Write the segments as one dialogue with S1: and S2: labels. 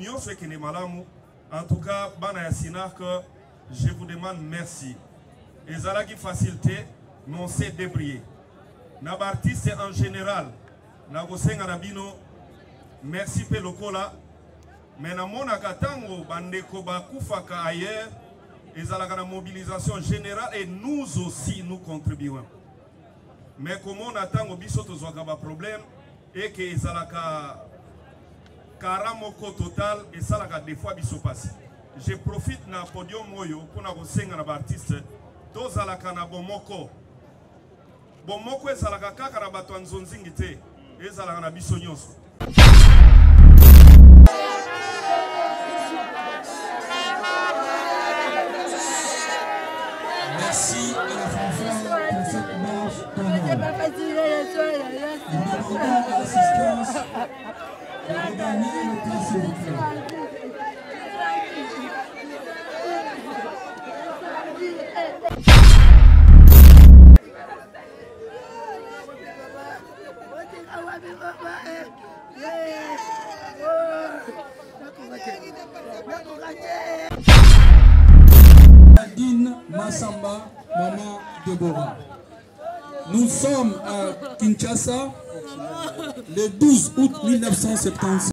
S1: nyonso ekende malamu. En tout cas bana ya que je vous demande merci. Ezalaki facile te mais on s'est débrouillé. Na baartiste en général. Nakosenga na bino merci mpe lokola. Me namonaka ntango bandeko bakufaka ailleurs. Ezalaka na mobilisation générale et nous aussi nous contribuons. Me komona ntango biso tozwaka baproblème eke ezalaka kara moko total esalaka des fois biso pasi. Je profite na podium oyo mpona kosenga na baartiste. Tozalaka na bomoko. Bomoko ezalaka kaka na bato ya nzonzingi te. Ezalaka na biso nyonso.
S2: Merci à la fanfare pour cette marche d'honneur. Nous demandons l'assistance regagner Massamba, maman Deborah. Nous sommes à Kinshasa le 12 août 1976.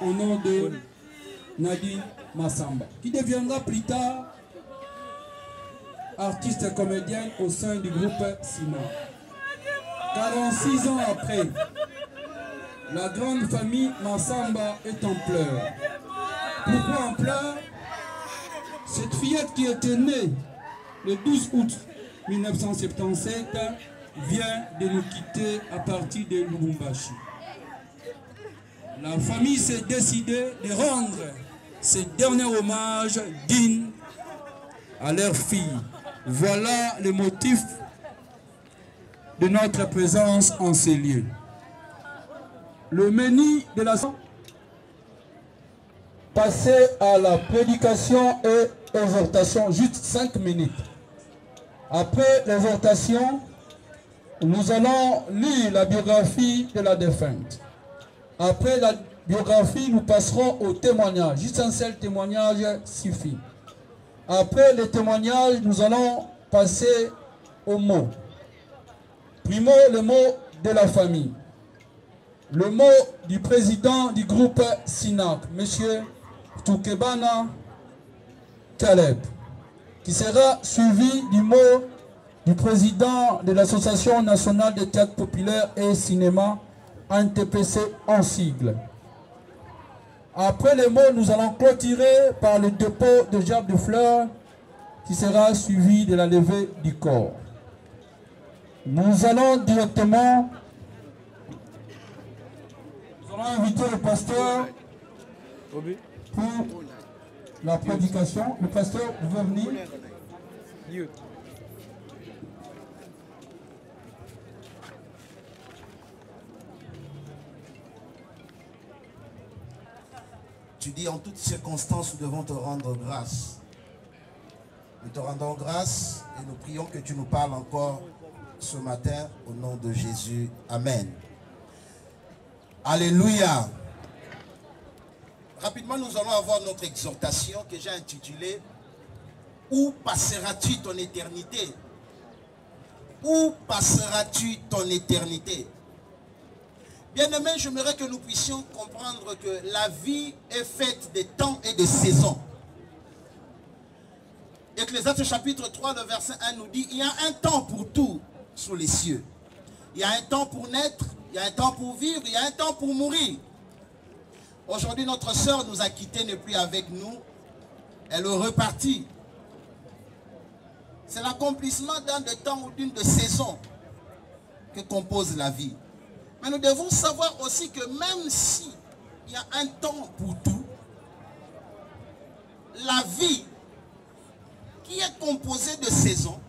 S2: Au nom de Nadine Massamba, qui deviendra plus tard artiste et comédienne au sein du groupe Sina. 46 ans après, la grande famille Massamba est en pleurs. Pourquoi en pleurs? Cette fillette qui était née le 12 août 1977 vient de nous quitter à partir de Lubumbashi. La famille s'est décidée de rendre ce dernier hommage digne à leur fille. Voilà le motif de notre présence en ces lieux. Le menu de la passer à la prédication et exhortation, juste 5 minutes. Après l'exhortation, nous allons lire la biographie de la défunte. Après la biographie, nous passerons au témoignage. Juste un seul témoignage suffit. Après le témoignage, nous allons passer au mot. Primo, le mot de la famille. Le mot du président du groupe SINAC, M. Toukebana Caleb, qui sera suivi du mot du président de l'Association nationale de théâtre populaire et cinéma, NTPC en sigle. Après les mots, nous allons clôturer par le dépôt de gerbes de fleurs qui sera suivi de la levée du corps. Nous allons directement inviter le pasteur pour la prédication. Le pasteur veut venir.
S3: Tu dis en toutes circonstances, nous devons te rendre grâce. Nous te rendons grâce et nous prions que tu nous parles encore ce matin au nom de Jésus. Amen. Alléluia. Rapidement, nous allons avoir notre exhortation que j'ai intitulée Où passeras-tu ton éternité? Où passeras-tu ton éternité? Bien-aimés, j'aimerais que nous puissions comprendre que la vie est faite des temps et des saisons. Ecclésiaste chapitre 3, le verset 1 nous dit, il y a un temps pour tout sous les cieux. Il y a un temps pour naître, il y a un temps pour vivre, il y a un temps pour mourir. Aujourd'hui, notre sœur nous a quittés, n'est plus avec nous. Elle est repartie. C'est l'accomplissement d'un de temps ou d'une de saison que compose la vie. Mais nous devons savoir aussi que même si il y a un temps pour tout, la vie qui est composée de saisons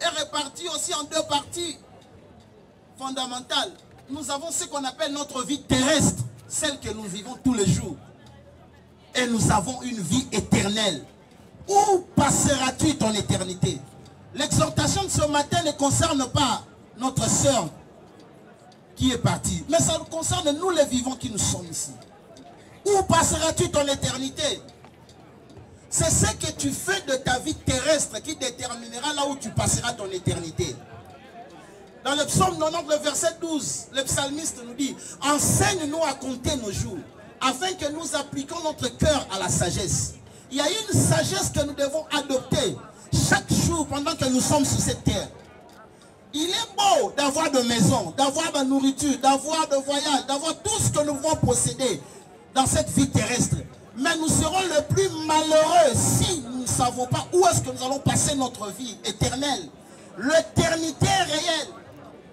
S3: est répartie aussi en deux parties fondamentales. Nous avons ce qu'on appelle notre vie terrestre, celle que nous vivons tous les jours. Et nous avons une vie éternelle. Où passeras-tu ton éternité? L'exhortation de ce matin ne concerne pas notre sœur qui est partie, mais ça nous concerne nous les vivants qui nous sommes ici. Où passeras-tu ton éternité? C'est ce que tu fais de ta vie terrestre qui déterminera là où tu passeras ton éternité. Dans le psaume 90, le verset 12, le psalmiste nous dit, enseigne-nous à compter nos jours, afin que nous appliquions notre cœur à la sagesse. Il y a une sagesse que nous devons adopter chaque jour pendant que nous sommes sur cette terre. Il est beau d'avoir de maison, d'avoir de nourriture, d'avoir de voyage, d'avoir tout ce que nous voulons posséder dans cette vie terrestre. Mais nous serons le plus malheureux si nous ne savons pas où est-ce que nous allons passer notre vie éternelle. L'éternité réelle.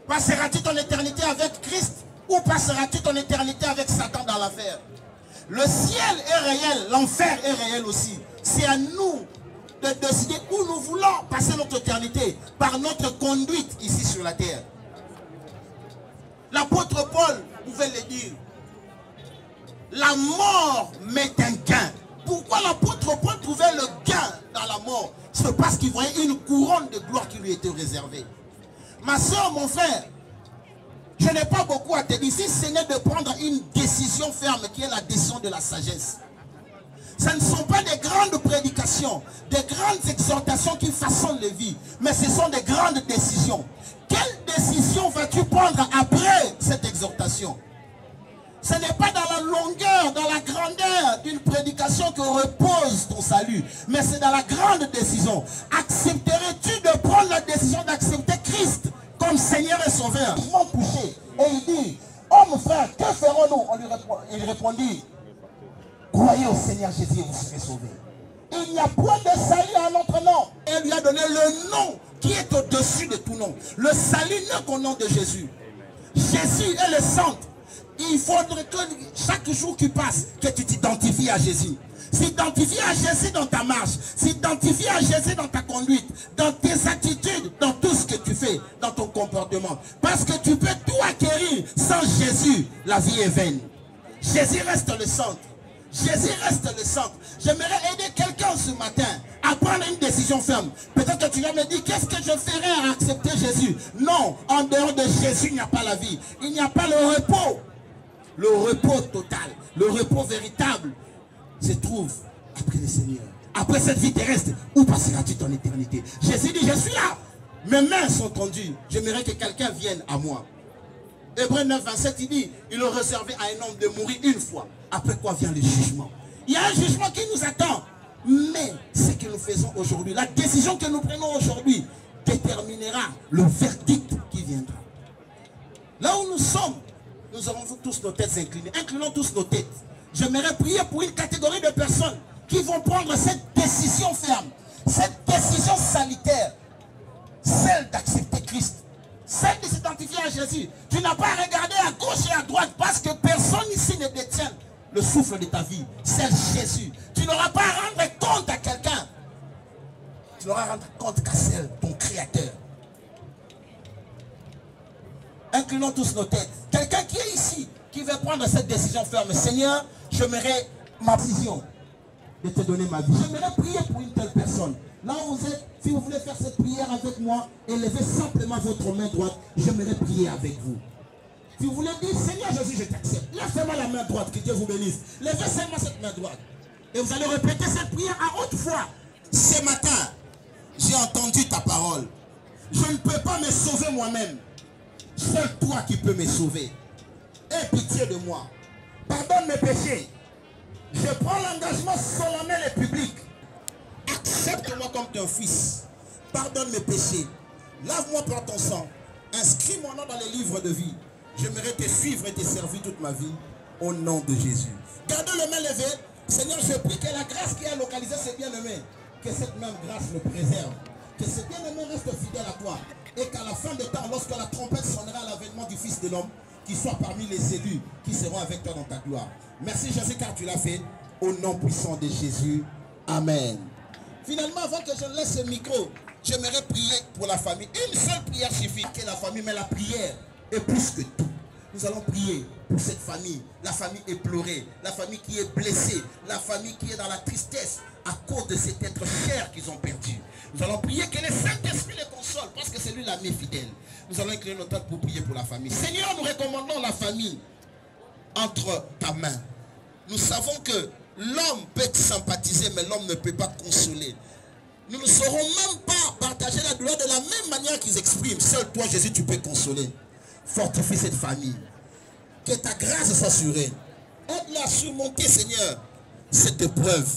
S3: Passeras-tu ton éternité avec Christ ou passeras-tu ton éternité avec Satan dans l'affaire Le ciel est réel, l'enfer est réel aussi. C'est à nous de décider où nous voulons passer notre éternité par notre conduite ici sur la terre. L'apôtre Paul pouvait le dire. La mort met un gain. Pourquoi l'apôtre Paul trouvait le gain dans la mort? C'est parce qu'il voyait une couronne de gloire qui lui était réservée. Ma soeur, mon frère, je n'ai pas beaucoup à te dire. Si ce n'est de prendre une décision ferme qui est la décision de la sagesse. Ce ne sont pas des grandes prédications, des grandes exhortations qui façonnent les vies, mais ce sont des grandes décisions. Quelle décision vas-tu prendre après cette exhortation? Ce n'est pas dans la longueur, dans la grandeur d'une prédication que repose ton salut, mais c'est dans la grande décision. Accepterais-tu de prendre la décision d'accepter Christ comme Seigneur et Sauveur? Mon. Et il dit, mon frère, que ferons-nous? Il répondit, Croyez au Seigneur Jésus et vous serez sauvés. Il n'y a point de salut à notre nom. Il lui a donné le nom qui est au-dessus de tout nom. Le salut n'est qu'au nom de Jésus. Jésus est le centre. Il faudrait que chaque jour qui passe, que tu t'identifies à Jésus. S'identifier à Jésus dans ta marche, s'identifier à Jésus dans ta conduite, dans tes attitudes, dans tout ce que tu fais, dans ton comportement. Parce que tu peux tout acquérir sans Jésus. La vie est vaine. Jésus reste le centre. Jésus reste le centre. J'aimerais aider quelqu'un ce matin à prendre une décision ferme. Peut-être que tu vas me dire, qu'est-ce que je ferai à accepter Jésus? Non, en dehors de Jésus, il n'y a pas la vie. Il n'y a pas le repos. Le repos total, le repos véritable se trouve après le Seigneur. Après cette vie terrestre, où passeras-tu ton éternité? Jésus dit, je suis là. Mes mains sont tendues. J'aimerais que quelqu'un vienne à moi. Hébreu 9, 27, il dit, il est réservé à un homme de mourir une fois. Après quoi vient le jugement Il y a un jugement qui nous attend. Mais ce que nous faisons aujourd'hui, la décision que nous prenons aujourd'hui, déterminera le verdict qui viendra. Là où nous sommes, nous aurons tous nos têtes inclinées. Inclinons tous nos têtes. J'aimerais prier pour une catégorie de personnes qui vont prendre cette décision ferme, cette décision sanitaire, celle d'accepter Christ Celle de s'identifier à Jésus. Tu n'as pas à regarder à gauche et à droite parce que personne ici ne détient le souffle de ta vie. C'est Jésus. Tu n'auras pas à rendre compte à quelqu'un. Tu n'auras à rendre compte qu'à celle, ton Créateur. Inclinons tous nos têtes. Quelqu'un qui est ici, qui veut prendre cette décision ferme. Seigneur, j'aimerais ma vision de te donner ma vie. J'aimerais prier pour une telle personne. Là où vous êtes, si vous voulez faire cette prière avec moi, élevez simplement votre main droite. J'aimerais prier avec vous. Si vous voulez dire, Seigneur Jésus, je t'accepte. Lève-moi la main droite, que Dieu vous bénisse. Levez seulement cette main droite. Et vous allez répéter cette prière à haute voix. Ce matin, j'ai entendu ta parole. Je ne peux pas me sauver moi-même. Seul toi qui peux me sauver. Aie pitié de moi. Pardonne mes péchés. Je prends l'engagement solennel et public. Accepte-moi comme ton fils. Pardonne mes péchés. Lave-moi par ton sang. Inscris mon nom dans les livres de vie. J'aimerais te suivre et te servir toute ma vie. Au nom de Jésus. Gardez le main levé. Seigneur, je prie que la grâce qui a localisé ces bien-aimés, que cette même grâce le préserve. Que ces bien-aimés restent fidèles à toi. Et qu'à la fin des temps, lorsque la trompette sonnera à l'avènement du Fils de l'homme, qu'il soit parmi les élus qui seront avec toi dans ta gloire. Merci Jésus car tu l'as fait. Au nom puissant de Jésus. Amen. Finalement, avant que je laisse ce micro, j'aimerais prier pour la famille. Une seule prière suffit que la famille, mais la prière est plus que tout. Nous allons prier pour cette famille. La famille éplorée, la famille qui est blessée, la famille qui est dans la tristesse à cause de cet être cher qu'ils ont perdu. Nous allons prier que le Saint-Esprit les console parce que c'est lui l'ami fidèle. Nous allons incliner notre tête pour prier pour la famille. Seigneur, nous recommandons la famille entre ta main. Nous savons que l'homme peut sympathiser, mais l'homme ne peut pas consoler. Nous ne saurons même pas partager la douleur de la même manière qu'ils expriment. Seul toi, Jésus, tu peux consoler. Fortifie cette famille. Que ta grâce soit sur elle. Aide-la à surmonter, Seigneur, cette épreuve.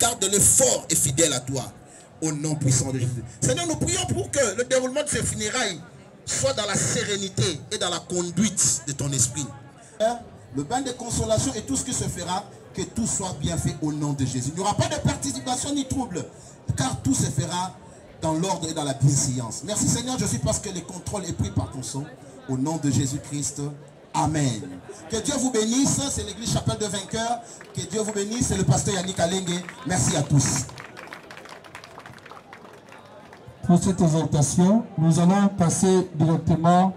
S3: Garde-le fort et fidèle à toi. Au nom puissant de Jésus. Seigneur, nous prions pour que le déroulement de ces funérailles soit dans la sérénité et dans la conduite de ton esprit. Le bain de consolation et tout ce qui se fera, que tout soit bien fait au nom de Jésus. Il n'y aura pas de participation ni trouble, car tout se fera dans l'ordre et dans la bienséance. Merci Seigneur, je suis parce que le contrôle est pris par ton sang. Au nom de Jésus-Christ. Amen. Que Dieu vous bénisse. C'est l'église chapelle de vainqueurs. Que Dieu vous bénisse. C'est le pasteur Yannick Alenge. Merci à tous.
S2: Pour cette exhortation, nous allons passer directement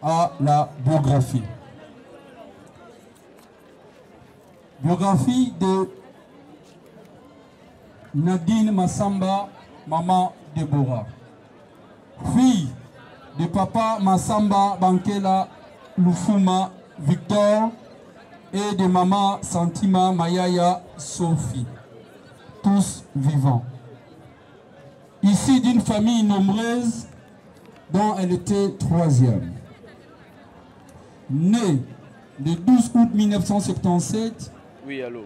S2: à la biographie. Biographie de Nadine Massamba, maman Deborah. Fille de papa Massamba Bankela Lufuma Victor et de maman Santima Mayaya Sophie, tous vivants. Ici d'une famille nombreuse dont elle était troisième. Née le 12 août 1977
S4: Oui, allô.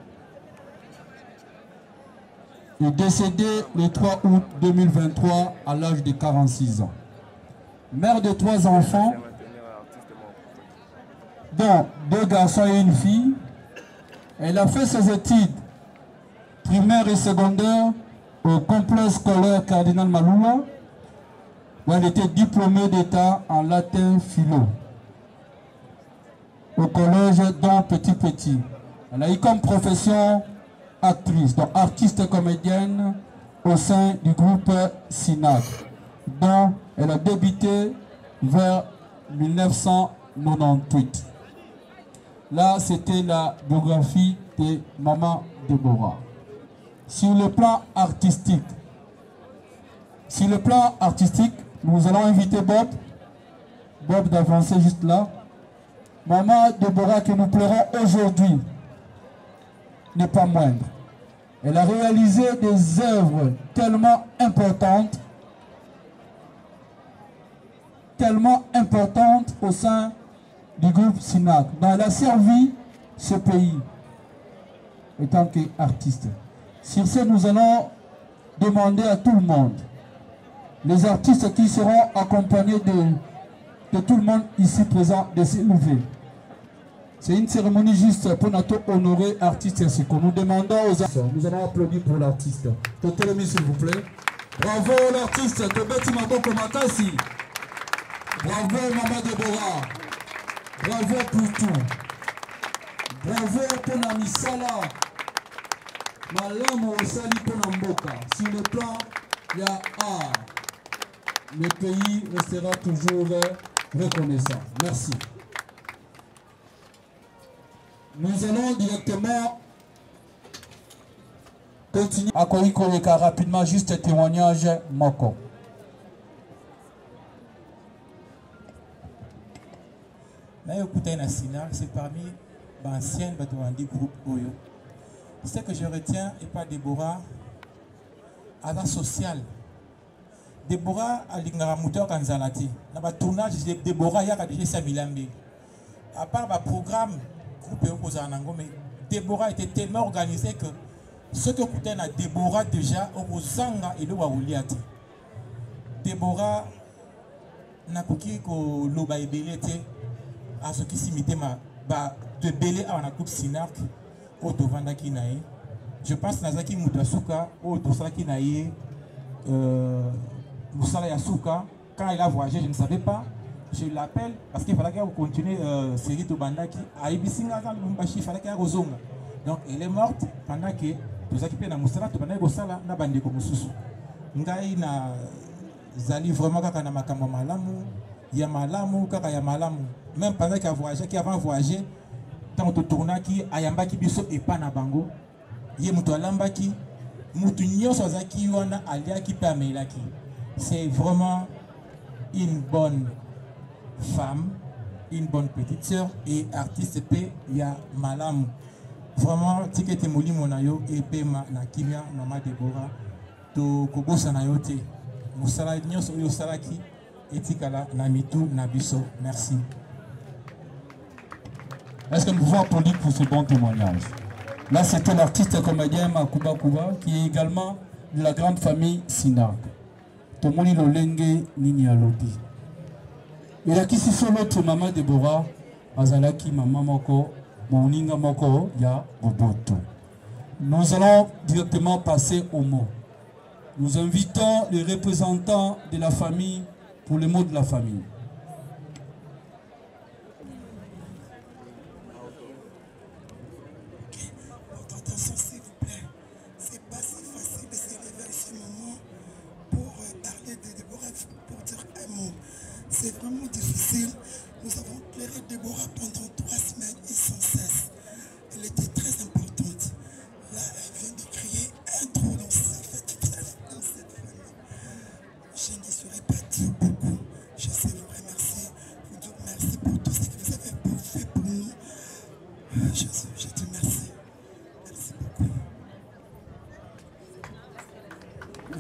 S2: et décédée le 3 août 2023 à l'âge de 46 ans. Mère de trois enfants, dont deux garçons et une fille, elle a fait ses études primaires et secondaires au complexe scolaire Cardinal Maloula, où elle était diplômée d'État en latin philo, au collège Don Petit Petit. Elle a eu comme profession actrice, donc artiste comédienne au sein du groupe SINAC, dont elle a débuté vers 1998. Là, c'était la biographie de Maman Deborah. Sur le plan artistique, sur le plan artistique, nous allons inviter Bob, Bob d'avancer juste là. Maman Deborah que nous pleurons aujourd'hui n'est pas moindre. Elle a réalisé des œuvres tellement importantes, tellement importantes au sein du groupe SINAC. dont elle a servi ce pays en tant qu'artiste. Sur ce, nous allons demander à tout le monde, les artistes qui seront accompagnés de, de tout le monde ici présent, de s'élever. C'est une cérémonie juste pour notre honorer artiste que nous demandons aux artistes. Nous allons applaudir pour l'artiste. Totelemi s'il vous plaît. Bravo l'artiste Betty Maboko. Bravo Maman Deborah. Bravo pour tout. Bravo pour la misala. Malamu osali pour la mboka. Sur le plan, il y a art. Le pays restera toujours reconnaissant. Merci. Nous allons directement continuer. Akori Koreka, rapidement, juste témoignage, Moko.
S4: Nayokutai na sinar c'est parmi bancienne bato bandi groupe oyo. Ce que je retiens et pas déborah aza social déborah alingaka moto yoka nzala te na batournage déborah yaka deja esamila mbeli à part baprogramme groupe oyo kozala nango mais déborah était tellement organisé que soki okutai na déborah déjà okozanga eloko ya kolia te déborah nakoki koloba ebele te asokisi mitema bato ebele awa na groupe sinark oyo tovandaki na ye je pense nazalaki moto ya suka oyo tosalaki na ye mosala ya suka quand il a voyagé je ne savais pas. Je l'appelle parce qu'il fallait qu'il continue euh, série tobandaki ayebisi nga kaka lubumbashi il fallait qu'il kozonga donc elle est morte pendant que tozalaki mpe na mosala tobandaki kosala na bandeko mosusu. Ngai nazali vraiment kaka na makambo malamu ya malamu kaka ya malamu même pendant qu'il a voyagé qui avant voyager ntango totournaki ayambaki biso epa na bango. Ye moto alambaki motu nyonso azalaki wana aliaki mpe amelaki. C'est vraiment une bonne femme une bonne petite sœur et artiste mpe ya malamu vraiment tika ete molimo na yo epema na kimia mama debora tokobosana yo te. Mosala nyonso oyo osalaki etikala na mitu na biso merci
S2: Est-ce que nous pouvons applaudir pour ce bon témoignage? Là, c'était l'artiste comédien Makuba Kuba, qui est également de la grande famille Sinak. Tomoni Lolenge Nini Alobi. Il a qui l'autre maman Deborah, Azalaki maman Moko, Moninga Moko, Ya Boboto. Nous allons directement passer au mot. Nous invitons les représentants de la famille pour le mot de la famille.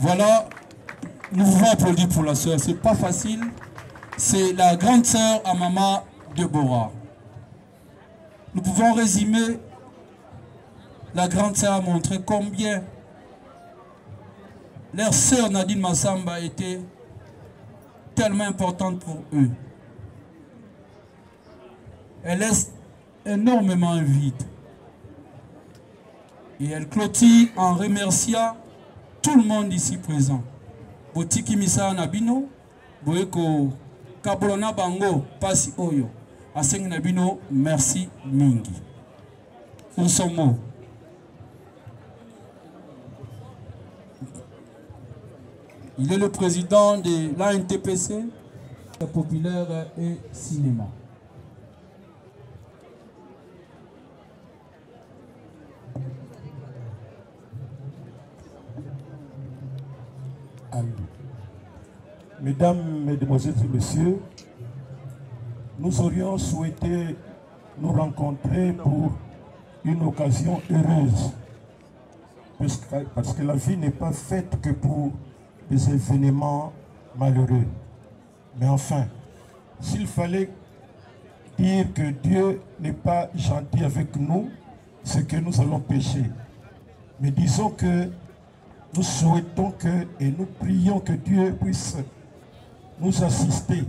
S2: Voilà, nous pouvons applaudir pour la sœur. C'est pas facile. C'est la grande sœur à maman Deborah. Nous pouvons résumer. La grande sœur a montré combien leur sœur Nadine Massamba était tellement importante pour eux. Elle laisse énormément un vide. Et elle clôture en remerciant tout le monde ici présent. Botiki misala na bino, boye ko kabola na bango pasi oyo. Asengi na bino merci mingi. Nsomo. Il est le président de l'ANTPC, populaire et cinéma.
S5: Mesdames, Mesdemoiselles et Messieurs, nous aurions souhaité nous rencontrer pour une occasion heureuse. Parce que, parce que la vie n'est pas faite que pour des événements malheureux. Mais enfin, s'il fallait dire que Dieu n'est pas gentil avec nous, c'est que nous allons pécher. Mais disons que nous souhaitons que et nous prions que Dieu puisse nous assister.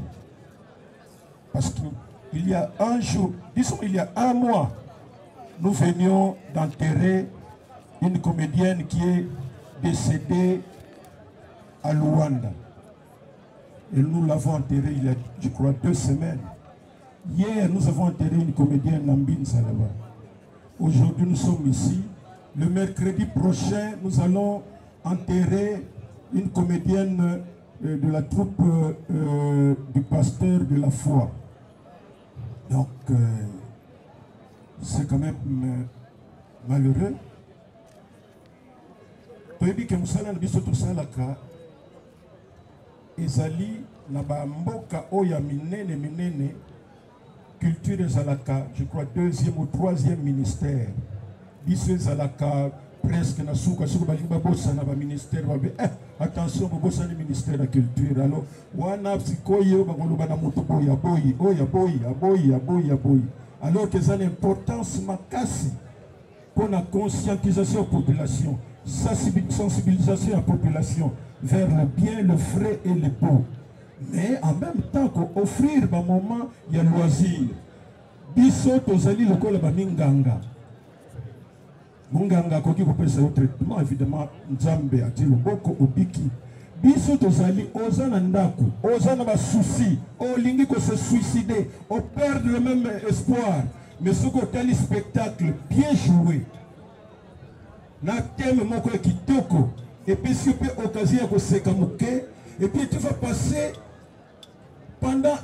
S5: Parce qu'il y a un jour, disons il y a un mois, nous venions d'enterrer une comédienne qui est décédée à Luanda. Et nous l'avons enterré il y a, je crois, deux semaines. Hier, nous avons enterré une comédienne, Nambine Salaba. Aujourd'hui, nous sommes ici. Le mercredi prochain, nous allons enterrer une comédienne euh, de la troupe euh, euh, du pasteur de la foi. Donc, euh, c'est quand même euh, malheureux. toyebi ke mosala na biso tosalaka ezali na bamboka oyo ya minene minene culture ezalaka je crois deuxième ou troisième ministère biso ezalaka presque na suka soki balingi babosana baministère babe eh, attention bobosani ministère ya culture. Alors wana sikoyo bakoloba na moto boyi aboyi oyo aboyi aboyi aboyi aboyi alors que eza na importance makasi mpona conscientisation ya population. Sensibi- sensibilisation ya population vers le bien le frais et le beau. Mais en même temps kooffrir bamoment ya loisir. Biso tozali lokola baminganga monganga akoki kopesa yo traitement évidemment nzambe ati loboko obiki. Biso tozali oza na ndako oza na basusi. Olingi kose suicide operdre même espoir. Mais soki otali spectacle bien joué na teme moko ya kitoko epesi yo mpe occasion ya koseka moke epuis tu vas passer pendant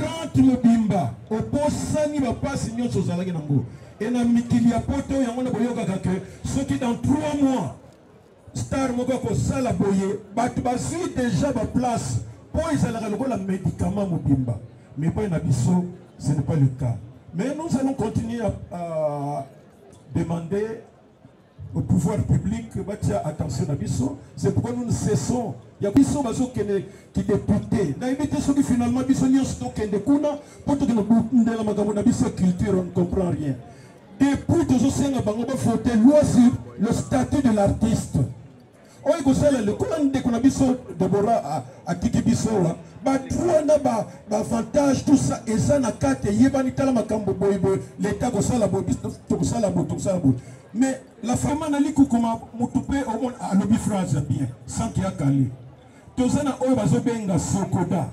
S5: 1h30 mobimba obosani bapasi nyonso ozalaki nango. E na mikili ya poto oyo yango nde boyokaka ke soki dans 3 mois star moko akosala boye bato bazwi déjà baplace mpo ezalaka lokola médicament mobimba mais mpo na biso ce n'est pas le cas. Mais nous allons continuer à, à demander au pouvoir public attention na biso c'est pourquoi nous ne cessons. Ya biso bazokende kidepute nayebi te soki finalement biso nyonso tokende kuna mpo tokende bundela makambo na biso ya culture on ne comprend rien. Depuis tozosenga bango bafote loi sur le statut de l'artiste. Oyo kosala lokola ndeko na biso debora atiki biso wa badroit na baavantage tout ça eza na kati eyebani tala makambo boyeboye leta kosala boye biso tokosala boye tokosala boye mais la fama nali kokoma motu mpe omona alobi phrase ya bien sanki akale toza na oyo bazobenga sokoda.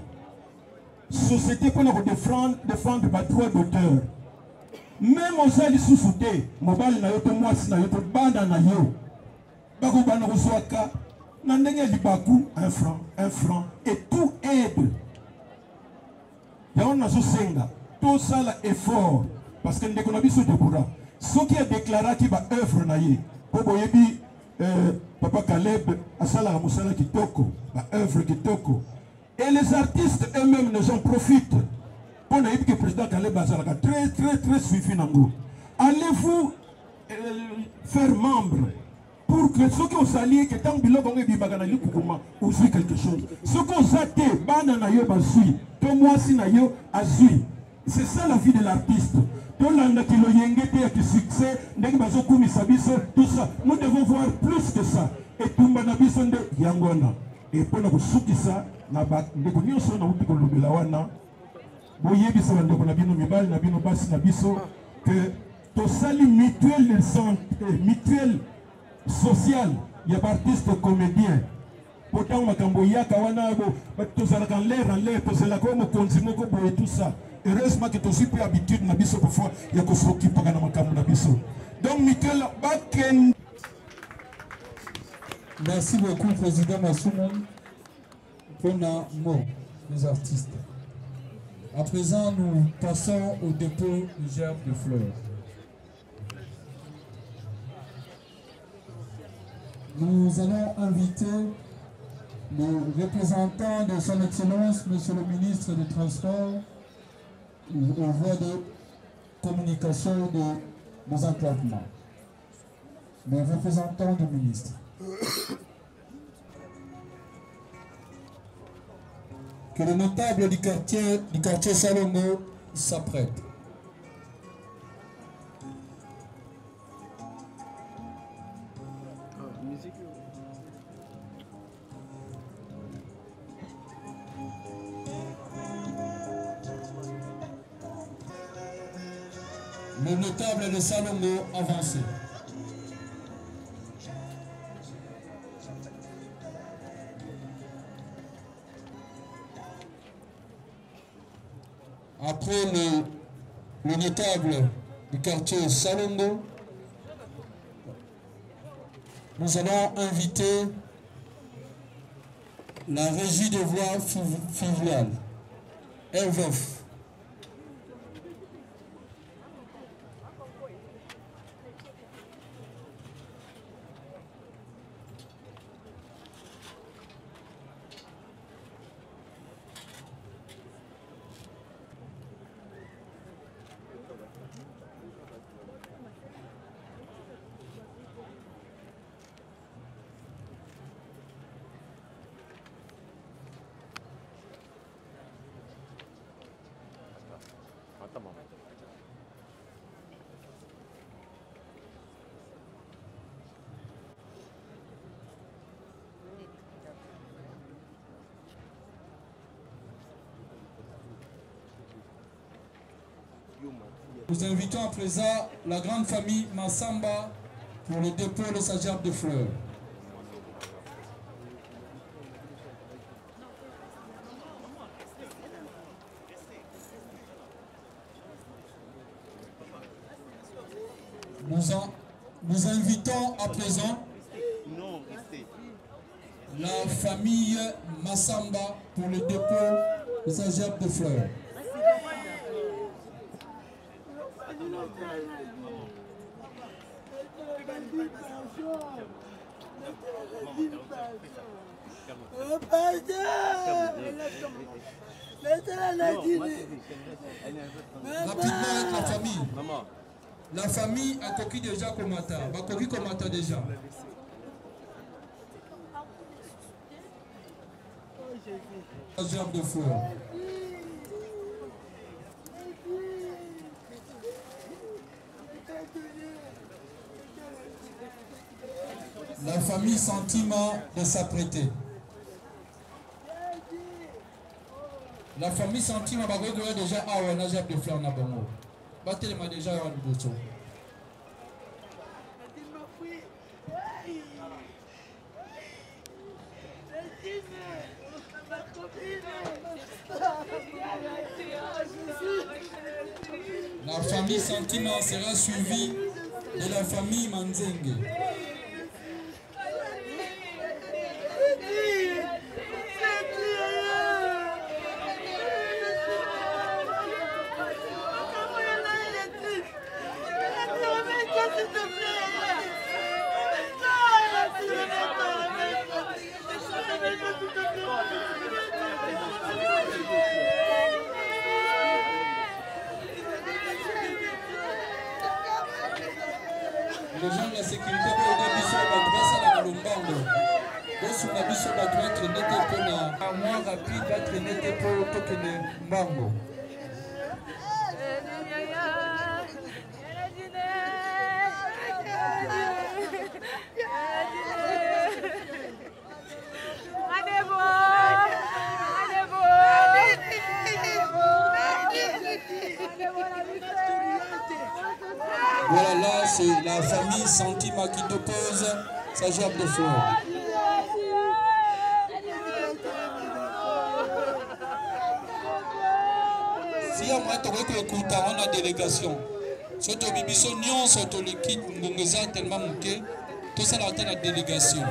S5: Société mpona kodefendre badroit d'auteur. Même oza lisusu te mobali na yo to mwasi na yo to bana na yo. Bakobanda kozwaka na ndenge ya libaku un franc un franc et tout aide. Yango nazosenga tosala effort parce que ndeko na biso debora soki adeklaraki baœuvre na ye mpo boyebi euh, papa caleb asalaka mosala kitoko baœuvre kitoko. Et les artistes eux-mêmes ne en profitent. Mpo nayebi ke président caleb azalaka très très très suivi nango allez-vous euh, faire membre pour que soki ozali eke ntango biloko yango ebimaka na likukuma ozwi quelque chose? Soki oza te bana na yo bazwi to mwasi c'est ça la vie de l'artiste tolandaki loyenge te ya kisuccès ndenge bazokumisa biso tout ça nous devons voir plus que ça. Etumba na biso nde yango wana. E mpona kosukisa na bandeko nyonso oyo nauti kolobela wana boyebisa bandeko na bino mibali na bino basi na biso ke tosali mutuelle de santé mutuelle social ya baartiste comédien. Po ntango makambo eyaka wana tozalaka en l'air en l'air tozalaka oyo mokonzi moko boye tout ça heureusement ke tozwi mpe habitude na biso parfois ya kofokipaka na makambo na biso donc mikel bakende
S2: Merci beaucoup, Président Massoumou, pour nos mots, les artistes. À présent, nous passons au dépôt du gerbe de fleurs. Nous allons inviter le représentant de son Excellence, Monsieur le ministre des Transports, aux voies de communication de nos enclavements. Le représentant du ministre. Que le notable du quartier, du quartier Salomo s'apprête. le notable de Salomon avancé. Après le, le notable du quartier Salomon, nous allons inviter la régie de voix fluviale, Elveuf. Nous invitons à présent la grande famille Massamba pour le dépôt de sa gerbe de fleurs. Nous, invitons à présent la famille Massamba pour le dépôt de sa gerbe de fleurs. Rapidement la famille. La famille a coquille déjà Komata. Va coquille Komata déjà. Gerbe de fleurs. Famille sentiment de s'apprêter. La famille sentiment regarder déjà ouais, la gerbe de fleurs na bango. Batelema déjà à liboso. La famille sentiment sera suivie de la famille Manzenge. Les gens la sécurité baoda biso bato basalaka lombango bosunga biso bato batraine te mpona moi rapide batraine te mpo tokende mbango sa gerbe de fleurs. si ya mwa tokoki kokuta wana délégation so tobi biso nyonso toleki ngongo eza tellement moke tosalaka te na délégation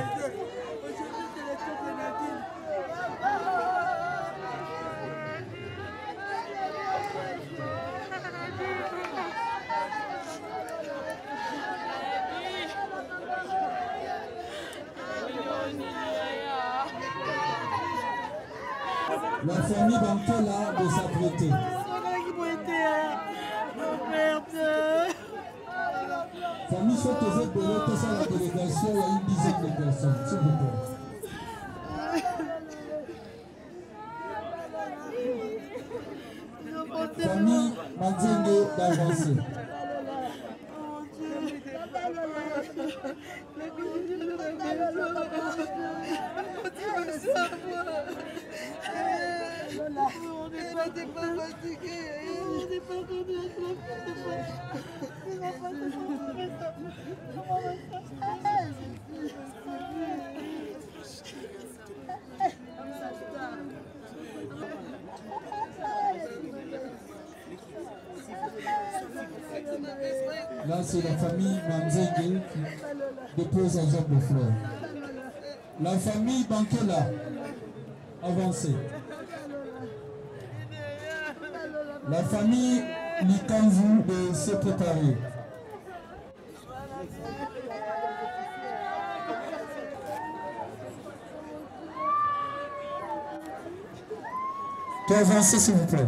S6: On
S2: Là, c'est la famille Mamzengue qui dépose un homme de fleurs. La famille Bankela, avancée. La famille Nikanzu de se préparer. Tu avancer s'il vous plaît.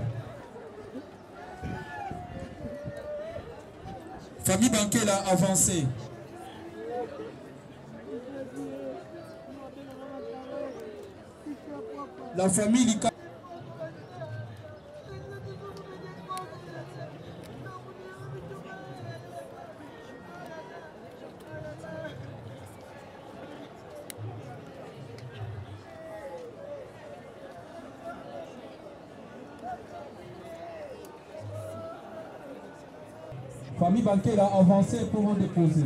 S2: Famille Bankela, avancée. La famille Lika. Famille Bankela, avancée pour vous déposer.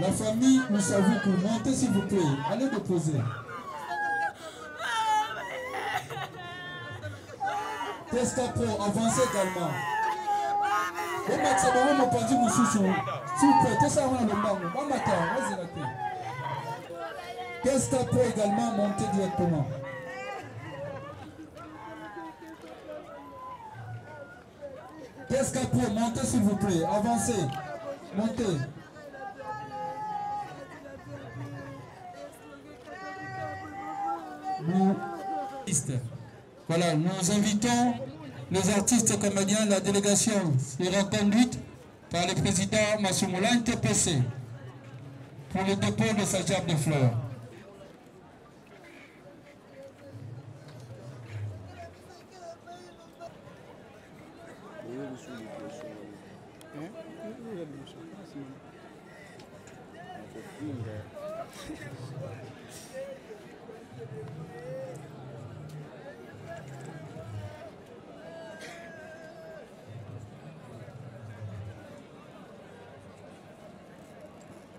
S2: La famille que montez s'il vous plaît. Allez déposer. Testapo, avancez également. Bomatsa bango mopanzi mosusu plaît. Tesa wana lombango bamata bazela te Testapo également. Monter directement Testapo montez s'il vous plaît avancez montez nous, voilà, nous invitons les artistes comédiens, la délégation sera conduite par le président Massoumoula NTPC pour le dépôt de sa gerbe de fleurs.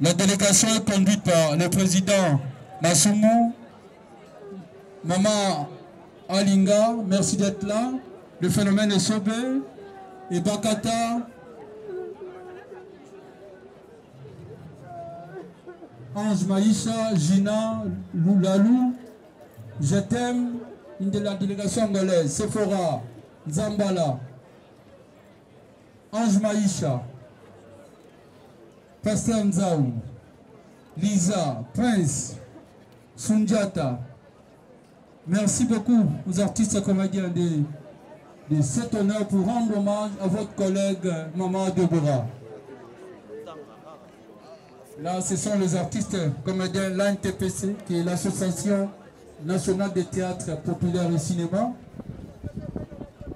S2: La délégation est conduite par le président Massoumou, Maman Alinga, merci d'être là. Le phénomène est sauvé. Et Bakata, Ange Maïcha, Gina, Loulalou, je t'aime, une de la délégation angolaise, Sephora, Zambala, Ange Maïcha, Pasteur Nzaou, Lisa, Prince, Sunjata. Merci beaucoup aux artistes et comédiens de, cet honneur pour rendre hommage à votre collègue Maman Deborah. Là, ce sont les artistes comédiens l'ANTPC, qui est l'Association nationale des théâtres populaires et cinéma.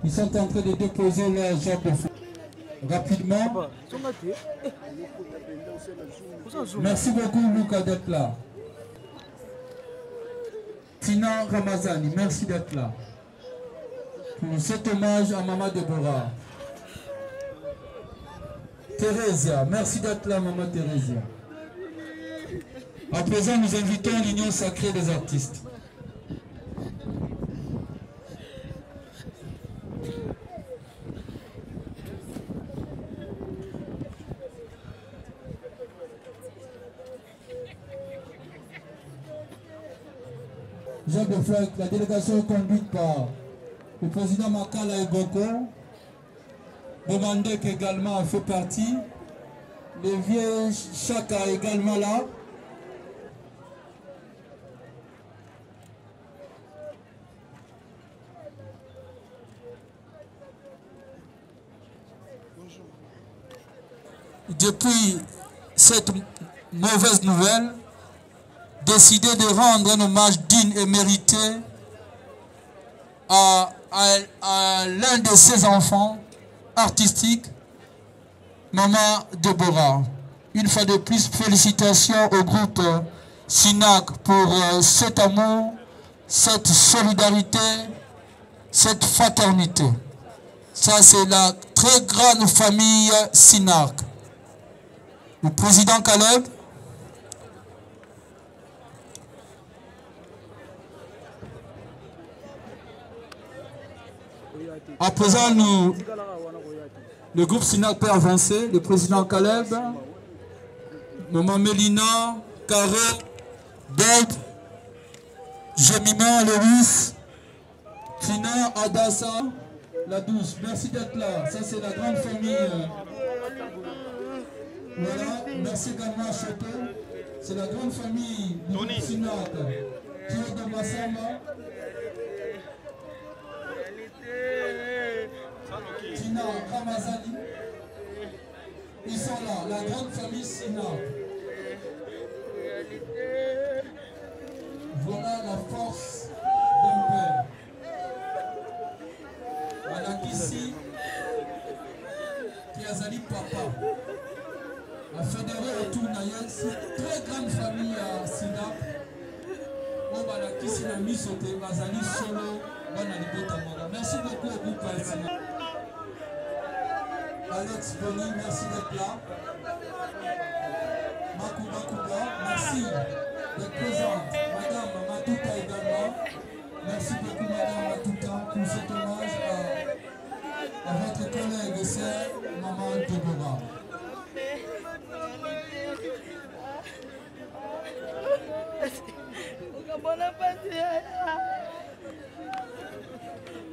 S2: Ils sont en train de déposer leur genre de. Rapidement. Merci beaucoup, Luca, d'être là. Tina Ramazani, merci d'être là. Pour cet hommage à Maman Deborah. Thérésia, merci d'être là, maman Thérésia. À présent, nous invitons l'Union sacrée des artistes. De la délégation conduite par le président Makala Egoko, Bomandek également fait partie, le vieux Chaka également là. Depuis cette mauvaise nouvelle, décidé de rendre un hommage digne et mérité à, l'un de ses enfants artistiques, Maman Deborah. Une fois de plus, félicitations au groupe euh, SINAC pour euh, cet amour, cette solidarité, cette fraternité. Ça, c'est la très grande famille SINAC. Le président Caleb, À présent, nous, le groupe SINAC peut avancer. Le président Caleb, Maman Mélina, Carré, Deb, Jemima, Lewis, Fina, Adassa, la douce. Merci d'être là. Ça, c'est la grande famille. euh. Voilà. Merci également à. C'est la grande famille du groupe SINAC. De. Tina Ramazani. Ils sont là, la grande famille Sina. Voilà la force d'un père. Alakisi, qui a papa. La fédérée autour c'est très grande famille à Sina. oyo balakisi na miso te bazali solo bana libota moko merci beaucoup au groupe alsina alex boni merci d'être là makuba kuba merci d'être présente madame matuta également merci beaucoup madame matuta pour cet hommage à, à votre collègue maman
S6: haya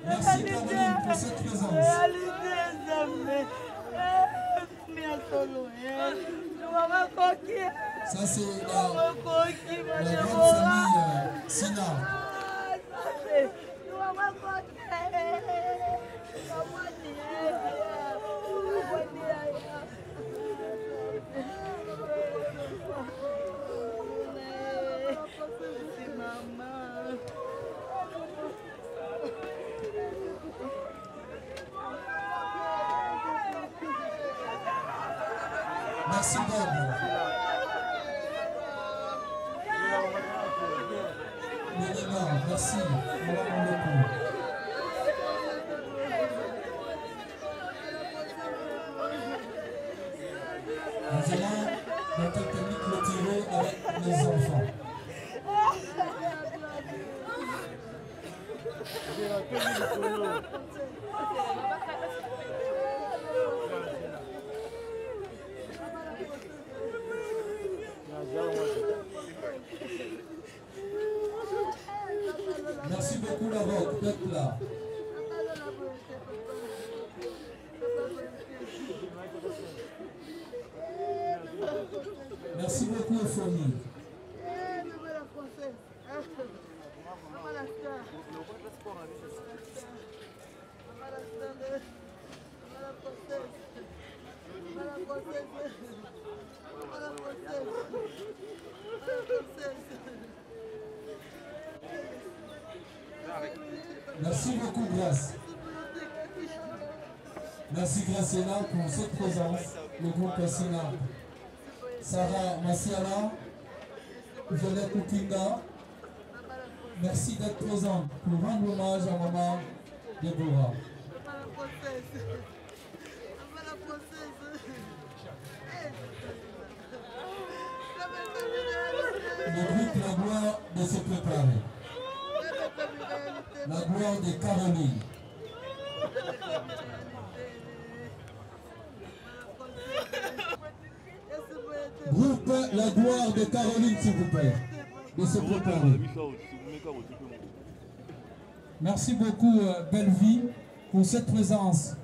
S2: Merci Caroline pour cette présence.
S6: Alitezame miasolo wamakoki
S2: Ça c'est la,
S6: wamakoki
S2: la grande famille euh, Sina. Merci beaucoup la roque d'être là. Merci beaucoup Euphonie. Merci beaucoup Grace. Merci Graciela pour cette présence, le groupe Sina. Sarah Massiala, Violette Kukinga, merci d'être présente pour rendre hommage à maman Deborah. Le groupe La Gloire de se préparer. La gloire de Caroline. Groupe La Gloire de Caroline, s'il vous plaît. De se préparer. Merci beaucoup, euh, Belle Vie, pour cette présence.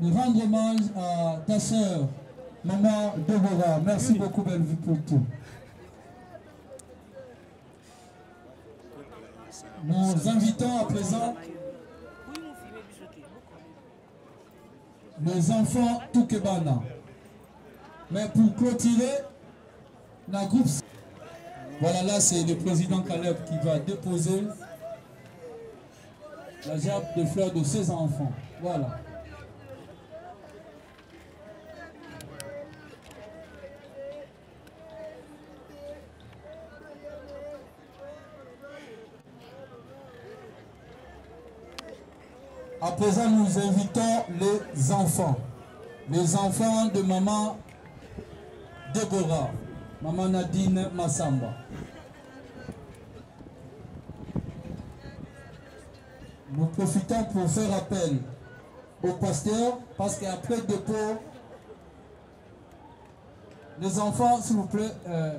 S2: De rendre hommage à ta sœur, Maman Deborah. Merci beaucoup, Belle Vie, pour tout. Nous invitons à présent les enfants Toukebana. Mais pour clôturer, la groupe. Voilà, là, c'est le président Caleb qui va déposer la gerbe de fleurs de ses enfants. Voilà. À présent, nous invitons les enfants. Les enfants de maman Deborah, maman Nadine Massamba. Nous profitons pour faire appel au pasteur parce qu'après dépôt, les enfants, s'il vous plaît, euh,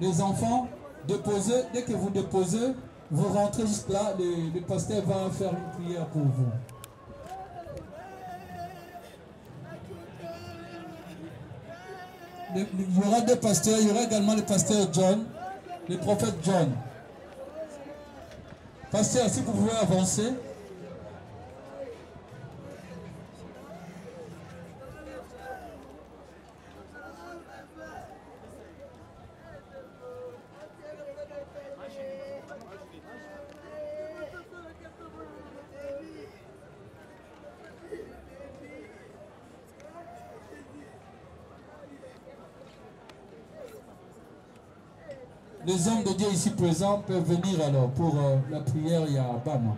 S2: les enfants, déposez, dès que vous déposez, vous rentrez juste là, le pasteur va faire une prière pour vous. Il y aura deux pasteurs, il y aura également le pasteur John, le prophète John. Pasteur, si vous pouvez avancer? Les hommes de Dieu ici présents peuvent venir alors pour euh, la prière, il y a Bama.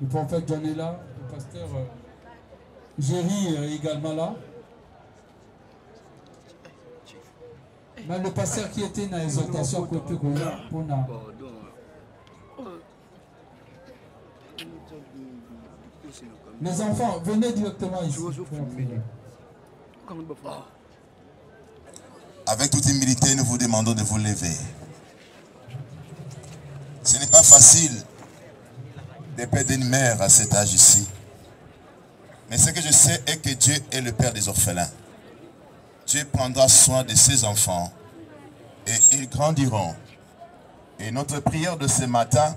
S2: Le prophète John est là, le pasteur euh, Jerry est également là. Mais le pasteur qui était dans l'exhortation côté pour Les enfants, venez directement ici.
S3: Avec toute humilité, nous vous demandons de vous lever. Ce n'est pas facile de perdre une mère à cet âge ici. Mais ce que je sais est que Dieu est le Père des orphelins. Dieu prendra soin de ses enfants et ils grandiront. Et notre prière de ce matin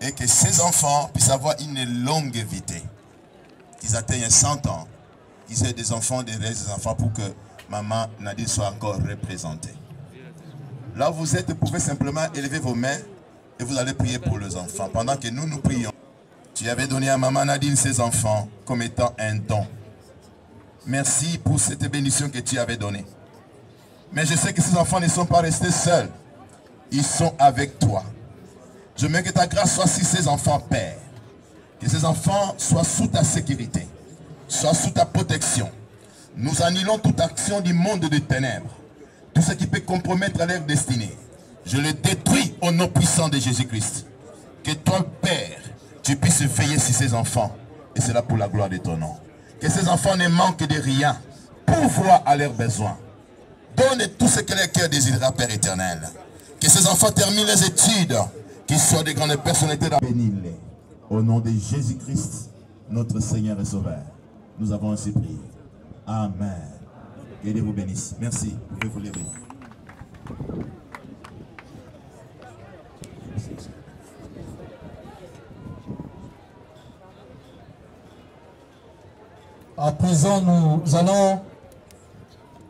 S3: est que ces enfants puissent avoir une longue vie. Qu'ils atteignent 100 ans. Qu'ils aient des enfants, des des enfants pour que maman Nadine soit encore représentée. Là où vous êtes, vous pouvez simplement élever vos mains et vous allez prier pour les enfants. Pendant que nous, nous prions, tu avais donné à maman Nadine ses enfants comme étant un don. Merci pour cette bénédiction que tu avais donnée. Mais je sais que ces enfants ne sont pas restés seuls. Ils sont avec toi. Je veux que ta grâce soit sur ces enfants, Père. Que ces enfants soient sous ta sécurité, soient sous ta protection. Nous annulons toute action du monde des ténèbres. Tout ce qui peut compromettre leur destinée. Je le détruis au nom puissant de Jésus-Christ. Que toi, Père, tu puisses veiller sur ces enfants. Et c'est là pour la gloire de ton nom. Que ces enfants ne manquent de rien. Pourvoir à leurs besoins. Donne tout ce que leur cœur désirera, Père éternel. Que ces enfants terminent les études. Qu'ils soient des grandes personnalités. Bénis-les. Au nom de Jésus-Christ, notre Seigneur et Sauveur. Nous avons ainsi prié. Amen. Que Dieu vous bénisse. Merci. Vous pouvez vous lever.
S2: À présent, nous allons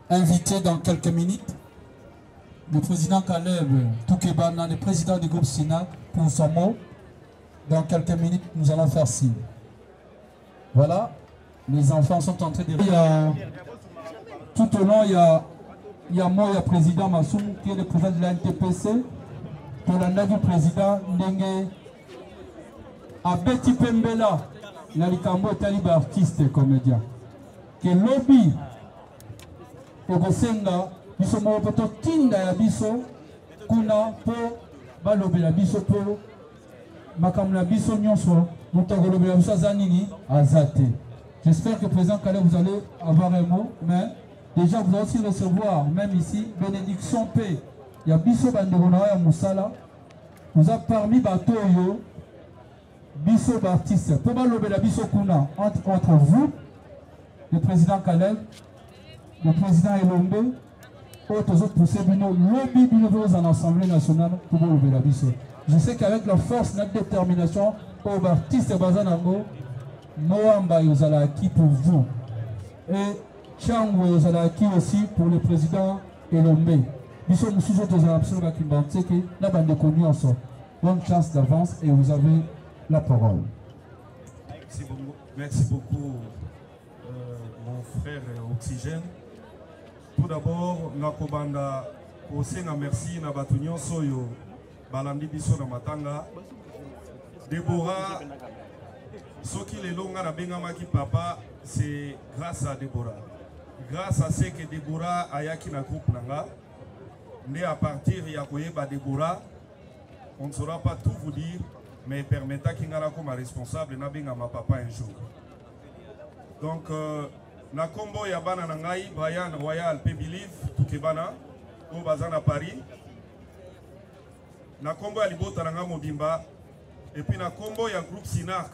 S2: inviter dans quelques minutes le président Caleb Toukebana, le président du groupe SINAC, pour son mot. Dans quelques minutes, nous allons faire signe. Voilà, les enfants sont en train de... A- tout au long, il y a, il y a moi, il y a le président Massoum, qui est le président de la NTPC, le du président Ndenge. Abeti Pembela, na likambo etali baartiste comédien ke lobi ekosenga biso moko mpo totinda ya biso kuna mpo balobela biso mpo makambo na biso nyonso. Moto akolobela biso aza nini aza te j'espère que président Calais vous allez avoir un mot mais déjà vous allez aussi recevoir même ici bénédiction mpe ya biso bandeko na yo ya mosala oza parmi bato oyo biso baartiste mpo balobela biso kuna entre, entre vous le président Caleb le président Elombe oyo tozopousse bino lobi bino na assemblée nationale mpo bolobela biso je sais qu'avec la force na détermination oyo baartiste baza nango moamba ezalaki pour vous. Et chango ezalaki aussi pour le président Elombe. Biso mosusu oyo tozala biso bakimba ntseke na bandeko nyonso bonne chance d'avance et vous avez la parole.
S1: Merci beaucoup, euh, mon frère Oxygène. Tout d'abord, nakobanda kosenga merci na bato nyonso oyo balandi biso na Déborah, soki lelo nga nabengamaki papa, c'est grâce à Déborah. Grâce à ce que Déborah ayaki na groupe nanga, nde à partir ya koyeba Déborah, on ne saura pas tout vous dire, mais permettaki nga nakoma responsable nabengama papa un jour. Donc, euh, na kombo ya bana na Brian Royal pe Believe tuke bana oyo baza na Paris. Na kombo ya libota na mobimba et puis na kombo ya groupe Sinarc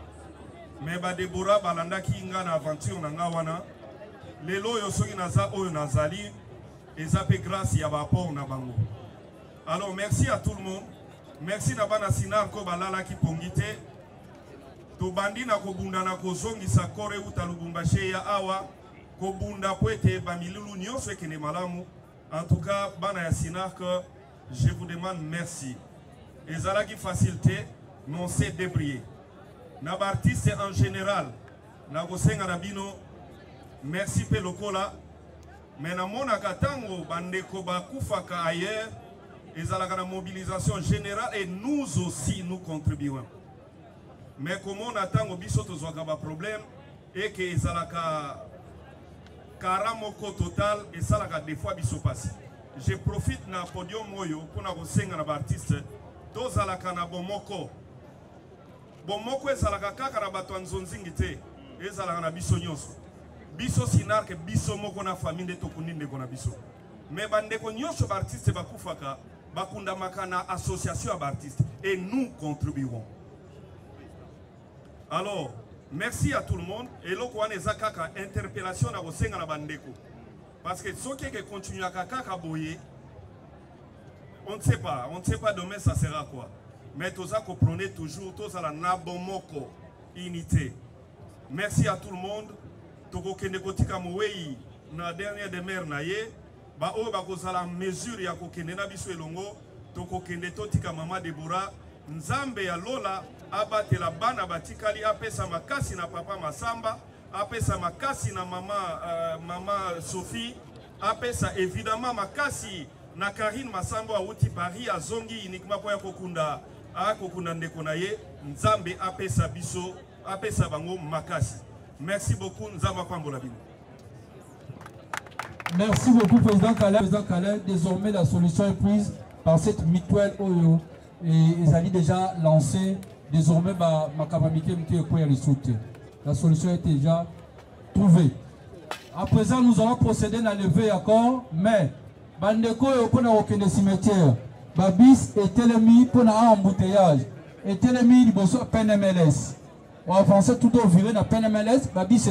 S1: me badebora balandaki nga na aventure na nga wana. Lelo oyo soki naza oyo nazali eza mpe grâce ya baapport na bango. Alors merci à tout le monde. Merci na bana sinar ko balalaki pongi te. Tobandi na kobunda na kozongisa kore euta lubumbashi ya awa. Kobunda po ete bamilulu nyonso ekende malamu. En tout cas bana ya sinark je vous demande merci. Ezalaki facile te mais on s'est débrouillé na baartiste en général. Na kosenga na bino. Merci mpe lokola. Me namonaka ntango bandeko bakufaka ailleurs ezalaka na mobilisation générale et nous aussi nous contribuons. Mais komona ntango biso tozwaka baproblème eke ezalaka kara moko total esalaka des fois biso mpasi je profite na podium oyo mpona kosenga na baartiste tozalaka na bomoko bomoko ezalaka kaka na bato ya nzonzingi te. Ezalaka na biso nyonso. Biso sinarke biso moko na famille nde tokundi ndeko na biso. Me bandeko nyonso baartiste bakufaka bakundamaka na association ya baartiste et nous contribuerons alors merci à tout le monde. Eloko wana eza kaka interpellation na kosenga na bandeko. Parce que soki eke continuaka kaka boye on ne sait pas. On ne sait pas demain ça sera quoi mais toza koprone toujours tozala na bomoko unité. Merci à tout le monde. Tokokende kotika mowei na dernière demeure na ye. Baoyo bakozala mesure ya kokende na biso elongo. Tokokende totika mama debora nzambe ya lola abatela bana batikali apesa makasi na papa masamba apesa makasi na mama, uh, mama sophie apesa évidemment makasi na karine masambo awuti paris azongi uniquement mpo ya kokunda akokunda ndeko na ye nzambe apesa biso merci beaucoup
S2: Merci beaucoup, Président Calais, désormais la solution est prise par cette mutuelle Oyo. Et allaient déjà lancé. Désormais, ma capacité La solution est déjà trouvée. À présent, nous allons procéder à la levée d'accord, mais Bandeko est au aucun cimetière. babis etelemi mpona embouteillage. Etelemi liboso ya pnmls wavancé tout ovire na pnmls babis